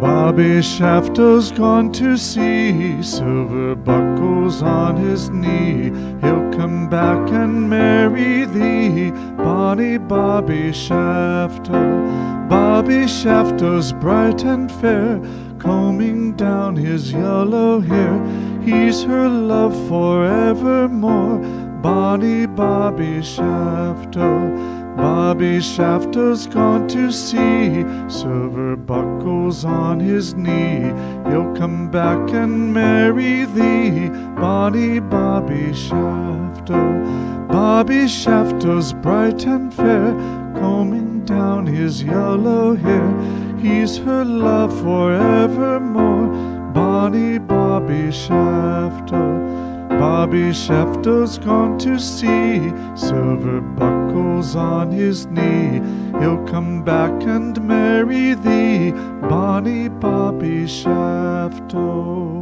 Bobby Shafto's gone to sea, silver buckles on his knee. He'll come back and marry thee, bonny Bobby Shafto. Bobby Shafto's bright and fair, combing down his yellow hair. He's her love forevermore, bonny Bobby Shafto. Bobby Shafto's gone to sea, silver buckles on his knee. He'll come back and marry thee, Bonnie Bobby Shafto. Bobby Shafto's bright and fair, combing down his yellow hair. He's her love forevermore, Bonnie Bobby Shafto. Bobby Shafto's gone to sea, silver buckles on his knee. He'll come back and marry thee, bonny Bobby Shafto.